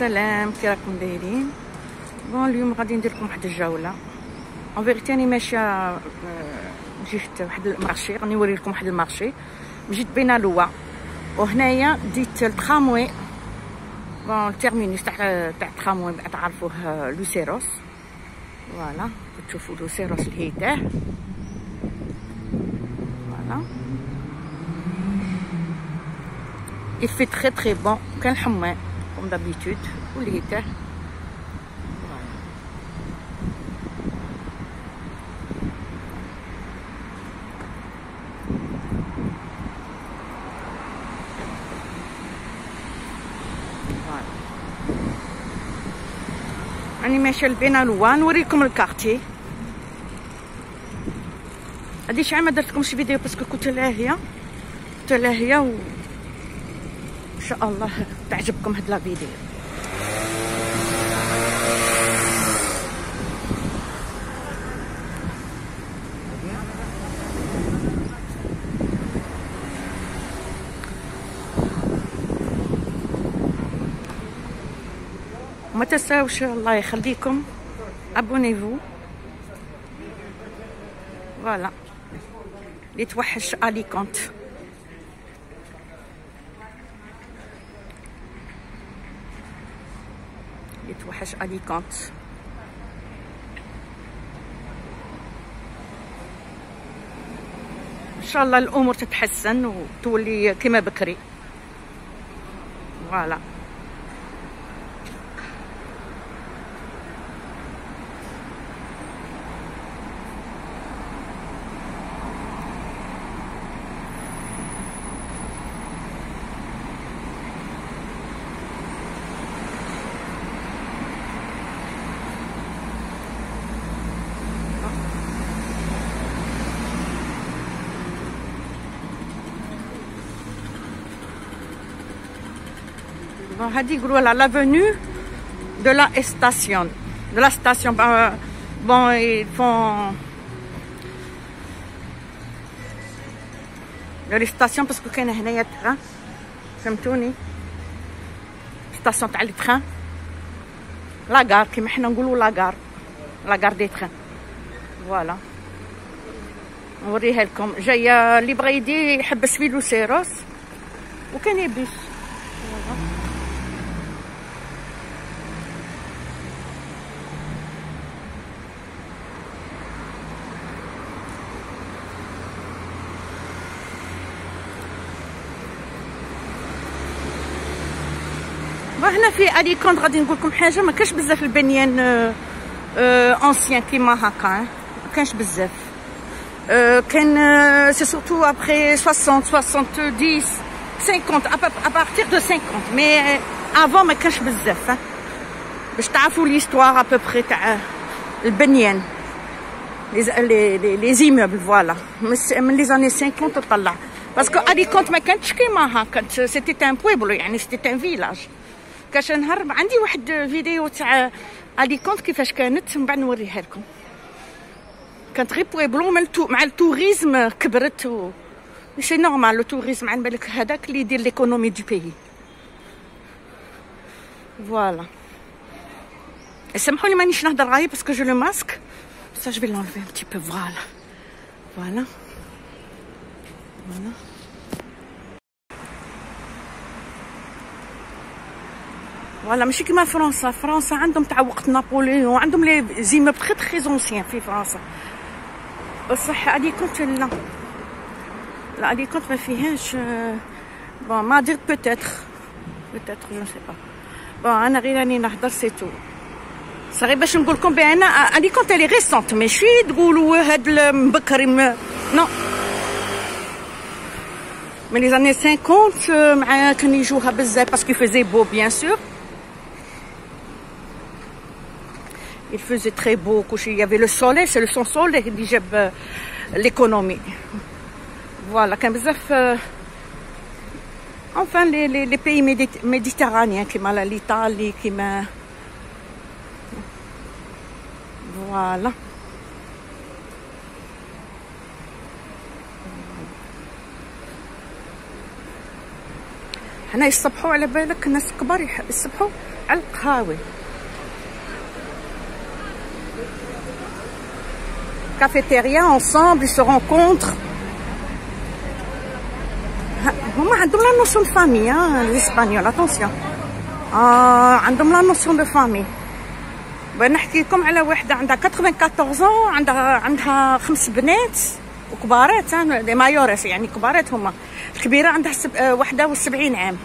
السلام كي راكم دايرين؟ bon اليوم غادي ندير لكم واحد الجولة. en vérité راني ماشية آه، جيت واحد ال marché راني نوري لكم واحد ال marché. جيت بينالوا. وهنايا ديت ال tramway bon ال terminus تاع تاع التراموي تعرفوه آه، لوسيروس voilà تشوفوا لوسيروس الهيتاه. voilà Il fait très très bon. كان حمام comme d'habitude والهيتاه راني ماشيه لبينا لوا نوريكم الكارتي هادي شحال ما درتلكمش فيديو باسكو كنت لاهيه كنت لاهيه و شاء الله تعجبكم هاد لا فيديو. ما تنساوش الله يخليكم. ابونيفو voilà اللي توحش اللي توحش اليكونت ان شاء الله الأمور تتحسن وتولي كما بكري. voilà Bon, هذه يقولوا لها l'avenue de la station de la station bon ils font les stations parce que كاينة هنايا train فهمتوني station تاع les trains la gare كيما حنا نقولوا la gare la gare des trains voilà نوريها لكم جاية اللي بغى يدي يحبس في لوسيروس وكان يبيش في اليكونت غادي نقول لكم حاجة ما كاش بزاف البنيان اونسيان كيما هكا ما كانش بزاف كان c'est surtout après 60 70 10 50 à partir de 50 mais avant ما كانش بزاف باش تعرفوا l'histoire à peu près تاع البنيان les les immeubles voilà من les années 50 طلع parce que اليكونت ما كانتش كيما هكا c'était un pueblo يعني c'était un village كاش نهار عندي واحد فيديو تاع اليكونت كيفاش كانت من بعد نوريها لكم. كانت غير pueblo maintenant مع ال tourisme كبرت و c'est normal le tourisme عن بالك هذاك اللي يدير l'économie du pays voilà سامحوا لي مانيش نهضر غاية parce que j'ai le masque ça je vais l'enlever un peu voilà voilà voilà voilà ماشي كيما فرنسا فرنسا عندهم تاع وقت نابوليون عندهم les immeubles très très anciens في فرنسا بصح هادي كنت لا لا هادي كنت ما فيهاش بون ما دير بوتيتر بوتيتر جو سي با بون أنا غير راني نهضر سي تو صغير باش نقول لكم بان هادي كنت لي ريسونت ماشي تقولوا هاد مبكر نو من لي زاني 50 مع كان يجوها بزاف باسكو فيزي بو بيان سور il faisait très beau coucher. Il y avait le soleil, c'est le son soleil qui dit l'économie. Voilà, كان بزاف enfin les, les, les pays méditerranéens كيما l'Italie كيما voilà حنا يصبحوا على بالك الناس الكبار يصبحوا القهاوي ensemble ils se rencontrent. هما عندهم la notion de famille الاسبانيول attention آه عندهم la notion de famille نحكي لكم على وحده عندها 94 عندها عندها خمس بنات وكبارات des mayores يعني كبارات هما. الكبيرة عندها sept... آه، وحده و70 عام.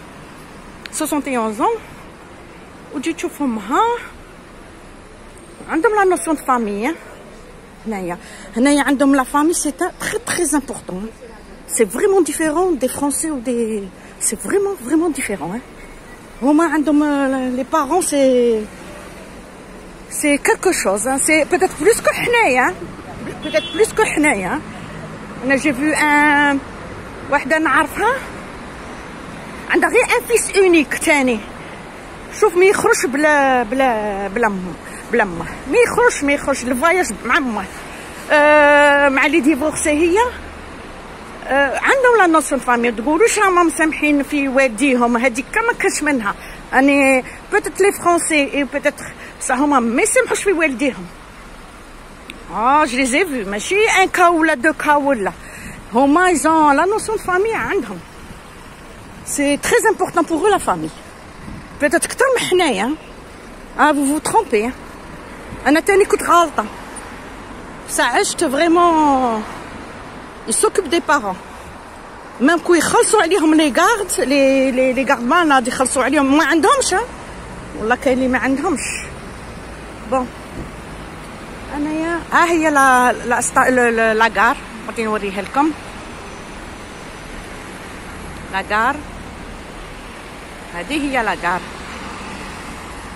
71 زون وتجي تشوف امها عندهم la notion de famille هنايا هنايا عندهم la famille c'est très très important c'est vraiment différent des Français و des c'est vraiment vraiment différent هما عندهم les parents c'est c'est quelque chose c'est peut-être plus que حنايا peut-être plus que حنايا أنا j'ai vu une وحده نعرفها عندها غير un fils unique تاني شوف ما يخرج بلا بلا بلا بلا امه ما يخرج ما يخرج ال voyage مع امه آه مع les divorcés هي. آه عندهم la notion famille. تقولوش راهم مسامحين في والديهم هذيك ما كاش منها. اني peut-être les Français et peut-être بصح هما ما يسامحوش في والديهم. آه je les ai ماشي un cas ولا deux cas ولا. هما ils ont la notion famille عندهم. c'est très important pour la famille peut-être كتر من حنايا. ah vous vous trompez أنا تاني كنت غالطه بصح عشت vraiment ils s'occupent des parents même que يخلصوا عليهم les gardes les les les gardes غادي يخلصوا عليهم. ما عندهمش والله كاين اللي ما عندهمش. bon أنايا ها هي la la la gare غادي نوريها لكم. la gare هذه هي la gare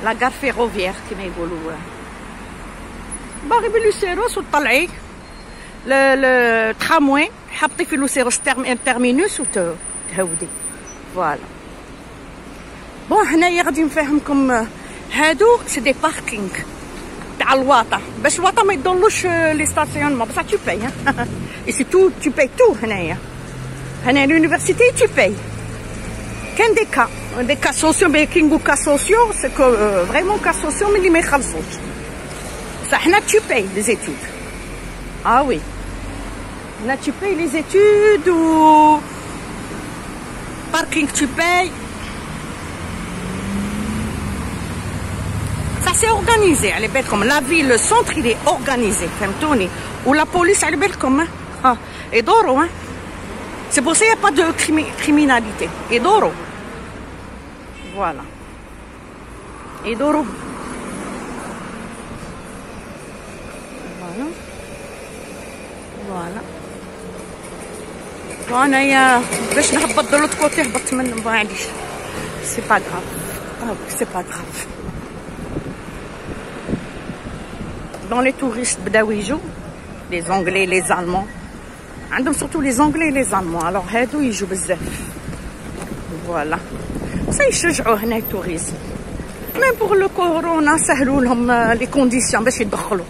la gare ferroviaire كما يقولوا. باغي ب Luceros وطلعي. التراموي حطي في Luceros terminus وتهودي. voilà. bon هنايا غادي نفهمكم هادو c'est des parkings تاع الواطة. باش الواطة ما يضلوش les stationnements بصح tu payes et c'est tout tu payes tout هنايا. هنا l'université tu payes quand des cas des cas sociaux mais كي نقول cas sociaux c'est que vraiment cas sociaux ملي ما يخلصوش sinon, tu payes les études. Ah oui. Tu payes les études ou parking, tu payes. Ça c'est organisé, allez bête comme la ville, le centre il est organisé, Ou la police, elle est belle comme hein. ah, et d'oro, hein. C'est pour ça qu'il n'y a pas de criminalité. Et d'oro. Voilà. Et d'oro. Voilà وانايا باش نهبط de l'autre côté هبطت من معليش c'est pas grave c'est pas grave donc les touristes بداو يجوا les Anglais les Allemands عندهم surtout les Anglais les Allemands alors هادو يجوا بزاف voilà سيشجعوا هنا ال tourisme même pour le corona سهلوا لهم les conditions باش يدخلوا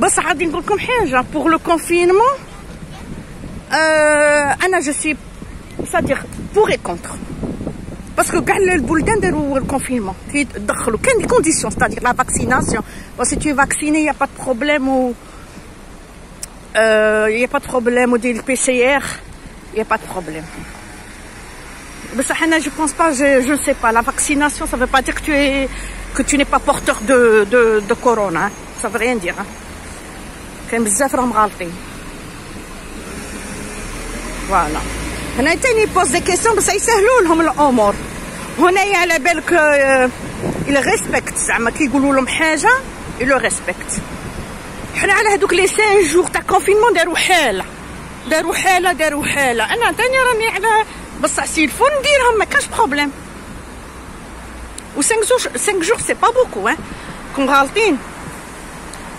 بس غادي نقول لكم حاجة. pour le confinement أنا je suis c'est-à-dire pour et contre parce que كاع البلدان داروا ال confinement كيدخلوا كاين des conditions c'est-à-dire la vaccination c'est tout vacciné y a pas problème و y a pas problème ودير ال PCR y a pas problème بصح أنا je pense pas je sais pas la vaccination ça veut pas dire que tu es que tu n'es pas porteur de de de corona ça veut rien dire كاين بزاف راهم غالطين. voilà. هنا تاني pose des questions بس يسهلوا لهم الأمور. هنايا على بالك ils respectent زعما كيقولوا لهم حاجة ils respectent حنا على هذوك les cinq jours تاع confinement داروا حالة. داروا حالة داروا حالة. أنا تاني راني على بصح s'il faut نديرهم ما كاش problème و 5 jours 5 jours c'est pas beaucoup ها كون غالطين.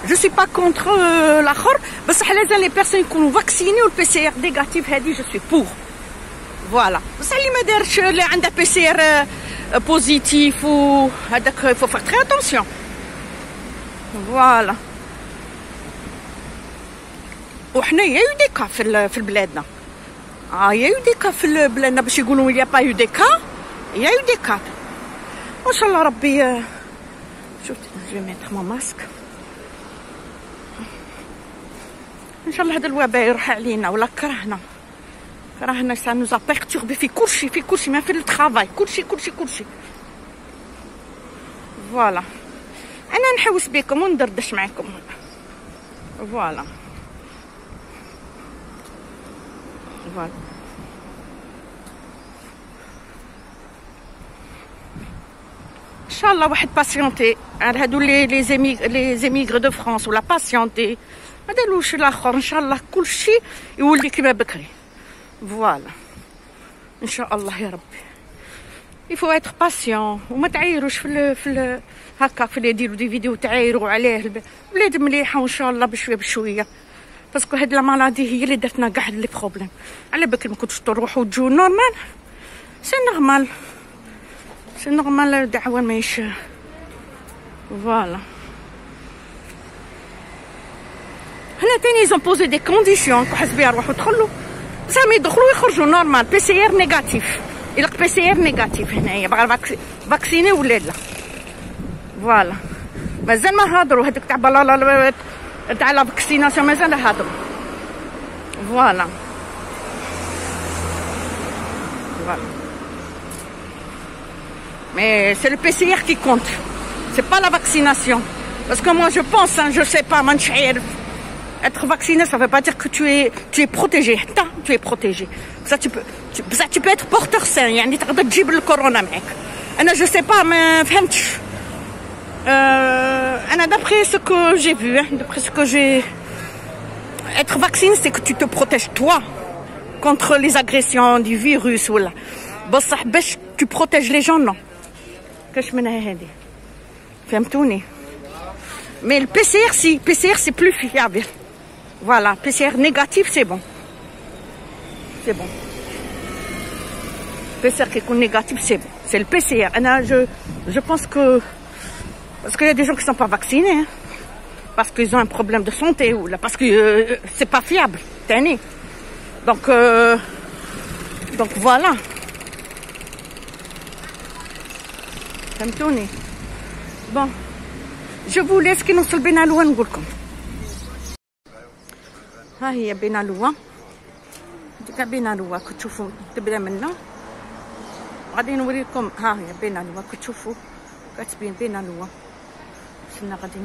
je suis pas contre الآخر بصح لازم les personnes يكونوا vaccinés وال PCR négatif هذه je suis pour voilà بصح اللي ما دارش اللي عندها PCR positif وهذاك faut faire très attention voilà وحنا y a eu des cas في في بلادنا آه y a eu des cas في بلادنا باش يقولوا y a pas eu des cas y a eu des cas وان شاء الله ربي شوف je mettre mon masque إن شاء الله هذا الوباء يروح علينا ولا كرهنا. كرهنا ça nous a perturbés في كلشي في كلشي ما في ال travail كلشي كلشي كلشي voilà أنا نحوس بكم وندردش معكم. voilà voilà إن شاء الله واحد patienter على هادو les les émigrés les émigrés de France ولا patienter ما داروش الآخر إن شاء الله كلشي يولي كيما بكري. voilà. إن شاء الله يا ربي. il faut être patient وما تعايروش في ال في ال هكا في اللي يديروا des vidéos تعايروا عليه. ولاد مليحة وإن شاء الله بشوية بشوية. parce que هاد la maladie هي اللي درتنا كاع les problèmes. على بالك ما كنتش تروحوا تجوا normal؟ c'est normal c'est normal دعوة ماهيش. voilà. هنا تاني ils ont posé des conditions حسبي روحوا دخلوا بصح ما يدخلوا يخرجوا نورمال بي سي ار نيجاتيف يلق بي سي ار نيجاتيف هنايا باغا vacciné ولا لا. voilà مازال ما هضروا هذوك تاع بلا تاع la vaccination مازال هضروا voilà voilà mais c'est le PCR qui compte c'est pas la vaccination parce que moi je pense je sais pas مانيش عارف être vacciné, ça ne veut pas dire que tu es, tu es protégé. Tu es protégé. Ça, tu peux, tu, ça, tu peux être porteur sain. يعني تقدر تجيب الكورونا معك. أنا je sais pas ما فهمتش. Euh, أنا d'après ce que j'ai vu, hein, d'après ce que j'ai... Être vacciné, c'est que tu te protèges toi contre les agressions du virus ولا. بصح باش tu protèges les gens, non. كاش منها هذه. فهمتوني؟ Mais le PCR, si, PCR c'est plus fiable. Voilà, PCR négatif, c'est bon. C'est bon. PCR qui est négatif, c'est bon. C'est le PCR. Eh ben, je, pense que... Parce qu'il y a des gens qui ne sont pas vaccinés. Hein. Parce qu'ils ont un problème de santé ou parce que euh, euh, c'est pas fiable. Tenez. Donc, euh, donc voilà. Ça me. Bon. Je vous laisse que nous sommes bien à ها هي بين الوا ديك بين الوا كتشوفوا تبدا منا غادي نوريكم ها هي بين الوا كتشوفوا كتبين بين الوا شنا غادي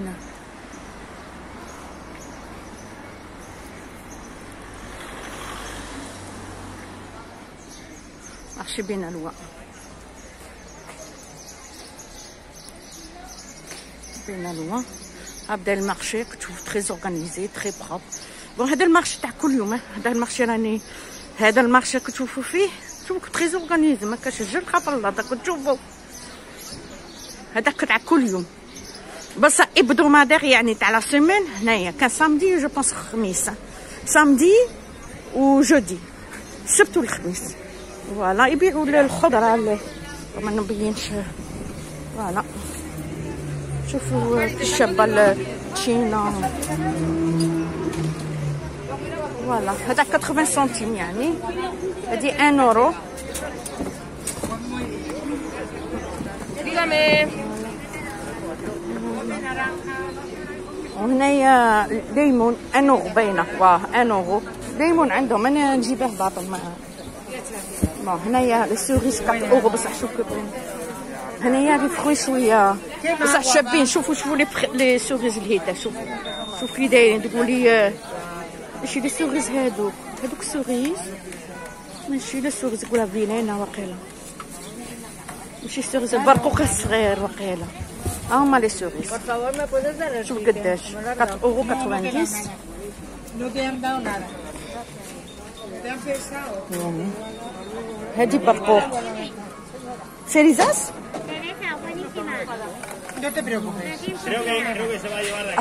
marché Benalúa Benalúa هبدا ال marché كتشوف très organisé très propre bon هذا ال marché تاع كل يوم هذا ال marché راني هذا المارشي كتشوفوا فيه شوفوا très organisé ما الجن خاف الله داك تشوفوا هذاك تاع كل يوم. بس hebdomadaire يعني تاع la semaine هنايا كان samedi je pense خميس samedi jeudi السبت والخميس voilà يبيعوا الخضره ما نبينش voilà شوفوا الشابه التشينا voilà هذا 80 سنتيم يعني هذه 1 اورو وهنايا ليمون 1 اورو باينه واه 1 اورو ليمون عندهم أنا نجيبه باطل ما هنايا les cerises 4 اورو بصح شوف هنايا لي فخوي شوية بصح شابين شوفوا شوفوا les les cerises الهيدا شوفوا شوف كي دايرين تقولي ماشي les cerises هادوك هادوك cerises ماشي les cerises يقولها Villena وقيلا ماشي cerises البرقوق الصغير وقيلا ها هما les cerises شوف قداش 4 اورو 90 هادي برقوق cerezas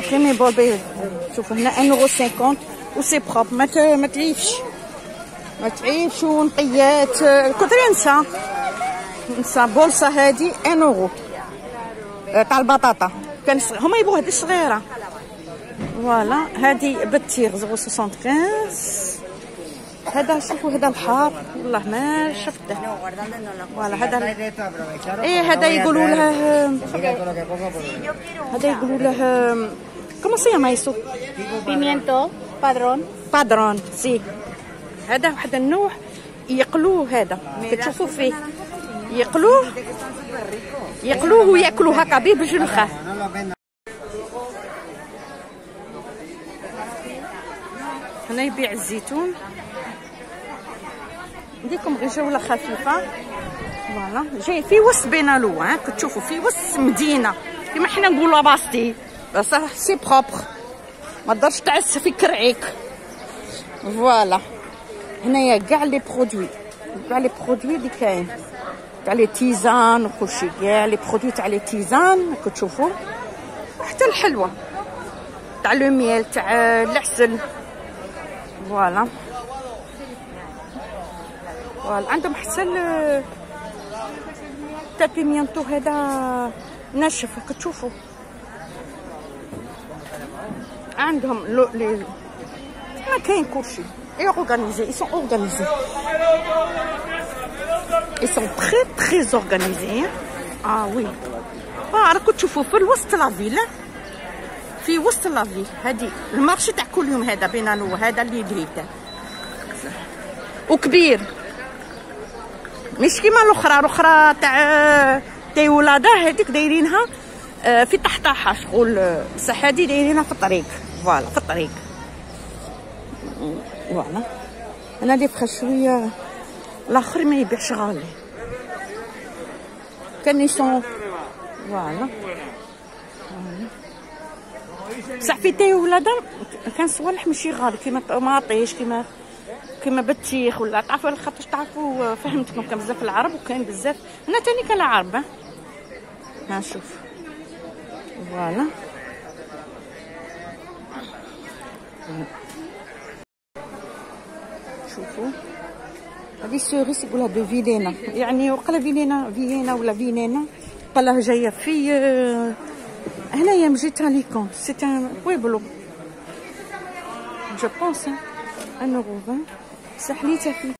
Après mes bobés, شوفوا هنا 1.50 و c'est propre ما ما تعيفش ما تعيفش ونقيات. كنت ننسى ننسى bolsa هادي 1 اورو. تاع البطاطا. كان هما يبغوا هادي صغيره voilà هادي petit 0.75 هذا شوفوا هذا الحار. والله ما شفته voilà هذا إيه هذا يقولوا له هذا يقولوا له cómo se llama eso Padrón. Padrón c'est هذا واحد النوع يقلوه هذا. كتشوفوا فيه. يقلوه؟ يقلوه ويأكلوه هكا به بجلخه هنا يبيع الزيتون. نديكم غير جولة خفيفة. voilà. جاي في وسط Benalúa ها؟ كتشوفوا في وسط مدينة. كيما حنا نقولوا La Bastille. بصح c'est propre ما تقدرش تعس في كرعيك. voilà. هنايا كاع les produits. كاع les produits اللي كاين. تاع les tisanes وكلشي. كاع les produits تاع les tisanes كتشوفوا حتى الحلوى تاع le miel تاع العسل. voilà. voilà. عندهم ال- تاع pimiento هذا ناشف كتشوفوا عندهم لو لي ما كاين كلشي. et organisé et sont organisés et sont très très organisés آه oui آه راكم تشوفوا في الوسط la ville في وسط la ville هادي ال marché تاع كل يوم هذا Benalúa وهذا اللي دريته وكبير. مش كيما الأخرى الأخرى تاع تاع ولادة هذيك دايرينها آه، في طحطاحة شغل آه، بصح هادي دايرينها في الطريق. فوالا في الطريق. فوالا. أنا اللي بخا شوية الآخر ما يبيعش غالي. كان يسون فوالا. بصح في تاي ولادة كان صوالح ماشي غالي كيما طماطيش كيما كيما بطيخ ولا تعرفوا خاطرش تعرفوا فهمتكم كان بزاف العرب وكاين بزاف. هنا تاني كان العرب ها. ها شوف. فوالا. شوفوا. هذه سوريس يقولها دو فيلينا يعني وقال فيلينا فيينا ولا فينينا؟ قالها جاية في آه، هنايا جهه ليكون سي ان بويبلو جو بونس ان اورو 20 سحليته فيه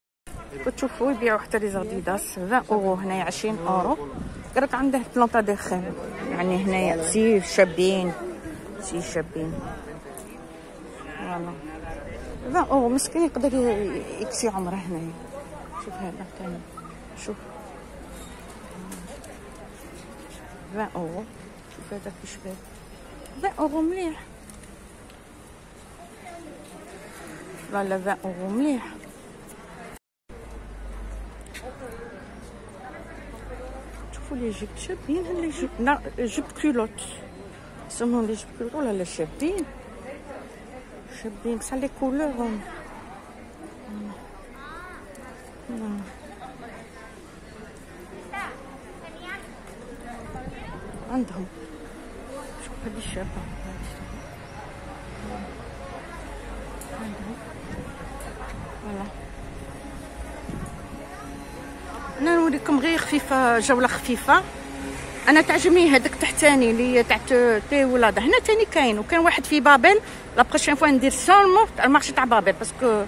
كتشوفوا يبيعوا حتى لي زاديداس 20 اورو هنايا 20 اورو قالك عنده بلانطا دي خيم. يعني هنايا سي شابين. سي شابين. فوالا 20 اورو مسكين يقدر يكسي عمره هنايا شوف هذا تاني شوف. 20 اورو شوف هذا في شباب 20 اورو مليح. voilà 20 اورو مليح. شوفوا les jupes شابين هاد les jupes la jupe-culotte يسموهم les jupes-culottes ولا لا؟ شابين. شابين بصح les couleurs هم عندهم. شوف هذه الشابة عندهم. voilà أنا نوريكم غير خفيفة جولة خفيفة. أنا تعجبني هذاك تحتاني اللي تاع Teulada. هنا تاني كاين وكاين واحد في بابل. la prochaine fois ندير seulement ال marché تاع بابل parce que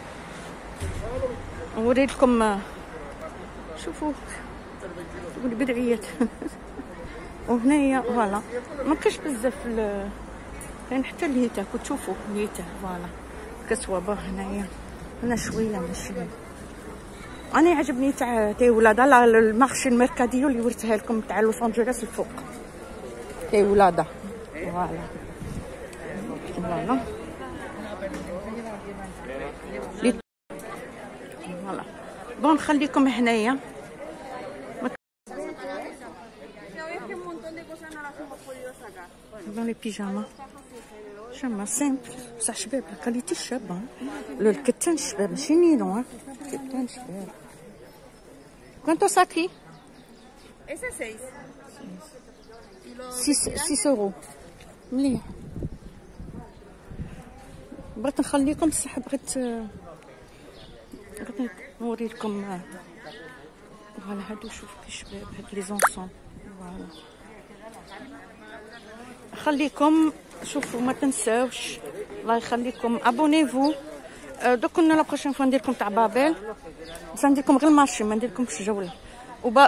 نوري لكم شوفوا تقول بدعيات وهنايا فوالا ما كاش بزاف ال- كاين حتى الهيتا كنت تشوفوا الهيتا فوالا كسوابه هنايا هنا شوية ماشي أنا عجبني تاع ولاده لا المارشي الميركاديو اللي وريتها لكم تاع لوس انجلوس الفوق تاع ولاده فوالا فوالا voilà. bon نخليكم هنايا. les pyjamas. بيجاما simple بصح شباب ال qualité شابة le الكتان شباب ماشي نيلون الكتان شباب cuánto es aquí es 6. 6 6 اورو مليح بغيت نخليكم بصح بغيت بغيت نوري لكم voilà هادو شوف كي شباب هاد les ensembles voilà. خليكم شوفوا ما تنساوش الله يخليكم. abonnez-vous آه، دوك كنا la prochaine fois ندير لكم تاع بابيل بصح ندير لكم غير ال marché ما ندير لكمش جوله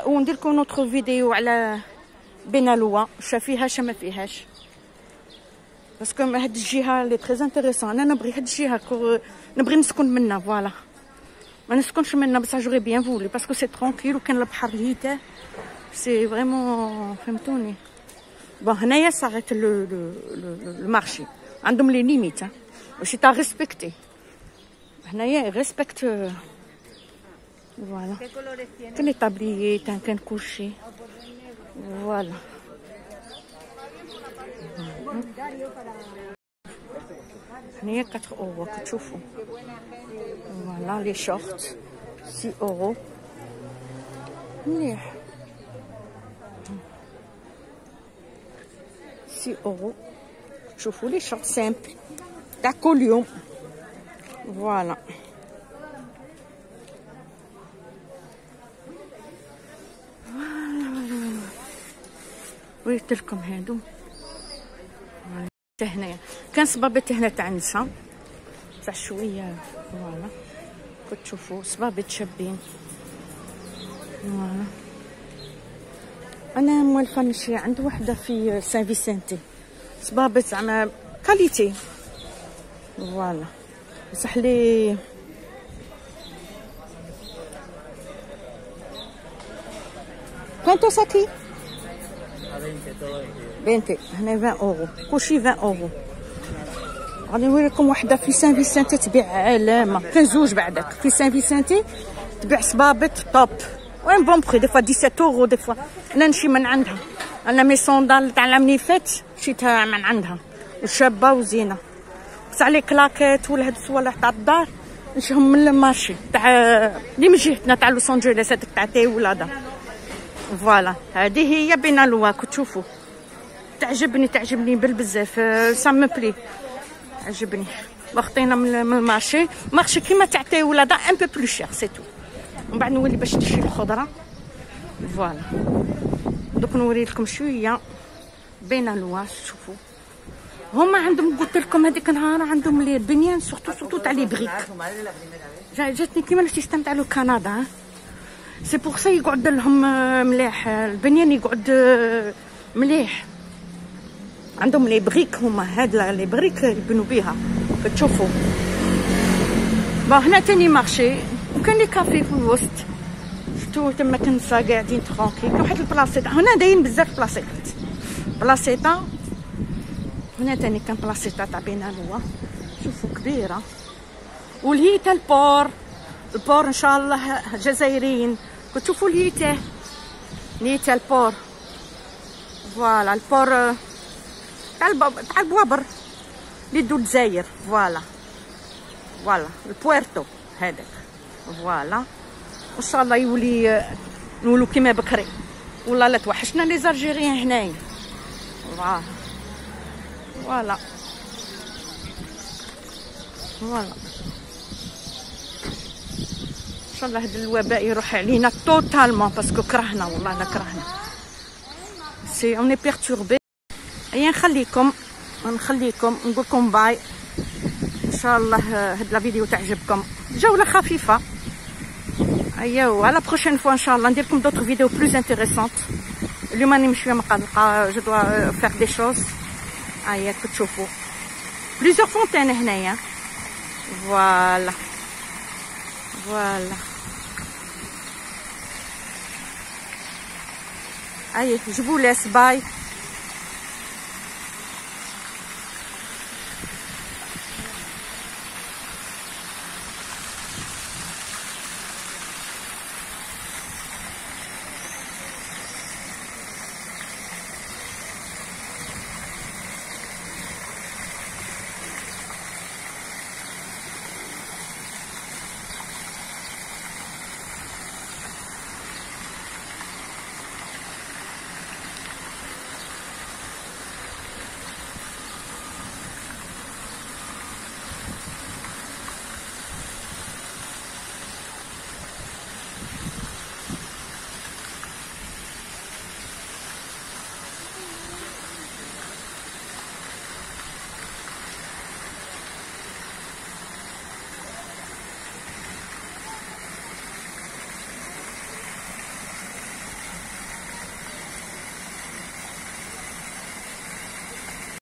وندير لكم une autre vidéo على بنالوا شا فيها شا فيهاش. parce que هاد الجهه اللي très intéressante أنا نبغي هاد الجهه نبغي نسكن منها voilà ما نسكنش منها بصح j'aurais bien voulu parce que c'est tranquille وكان البحر هيته c'est vraiment فهمتوني bon هنايا صارت le le marché عندهم les limites واش t'as respecté هنايا respect voilà كان لي طابليات كان كلشي voilà هنايا 4 اورو كتشوفوا voilà les shorts 6 اورو مليح 6 اورو شوفوا les shorts simples تاع كل يوم voilà وريت لكم هادو هنايا كان صبابط هنا تاع النساء تاع شوية voilà. كتشوفوا صبابط شابين voilà. أنا موالفه نشري عند وحدة في سان فيسنتي صبابط زعما qualité. voilà. بصح les cuánto es aquí؟ 20 هنا 20 اورو كلشي 20 اورو غادي نوريكم وحده في سان فيسنتي تبيع علامه كان زوج بعدك. في سان فيسنتي تبيع صبابط top et un bon prix des fois 17 اورو des fois أنا نمشي من عندها. أنا mes sandales تاع العام اللي فات مشيتها من عندها. وشابه وزينة. بصح les claquettes ولا هاد الصوالح تاع الدار. نشهم من ال marché تاع اللي من جهتنا تاع لوس انجلوس هذاك تاع Teulada voilà هذه هي بينالوا كتشوفوا. تعجبني تعجبني بالبزاف. ça me plaît عجبني. وخطينا من ال marché. marché كيما تاع Teulada un peu plus cher c'est tout من بعد نولي باش نشري الخضرة. voilà دوك نوري لكم شوية. بينالوا شوفوا. هما عندهم قلت لكم هذيك النهار عندهم لي بنيان surtout surtout تاع les briques جاتني كيما ال système تاع le Canada c'est pour ça يقعد لهم مليح البنيان يقعد مليح عندهم les briques هما هاد les briques يبنوا بيها كتشوفوا با هنا تاني marché وكان les cafés في الوسط شفتو تما كنسا قاعدين tranquilles واحد البلاصيطه هنا داين بزاف بلاصيطات بلاصيطه هنا تاني كان بلاصيطه تاع بينالوا شوفوا كبيره والهيتا ال port ال port ان شاء الله جزائريين كتشوفوا الهيتا نيتا ال port voilà ال port تاع تاع البوابر اللي دو الجزائر voilà voilà ال puerto هذاك voilà ان شاء الله يولي نولو كيما بكري والله لا توحشنا les Algériens هنايا voilà voilà voilà شاء الله هذا الوباء يروح علينا؟ totalement parce que كرهنا والله لا كرهنا. c'est on est perturbé ايا نخليكم نخليكم نقول لكم bye إن شاء الله هاد la vidéo تعجبكم. جولة خفيفة. ايوا à la prochaine fois إن شاء الله. ندير لكم d'autres vidéos plus intéressantes اليوم راني شوية مقلقه je dois faire des choses هيا كتشوفوا plusieurs fontaines هنايا. voilà voilà et je vous laisse. Bye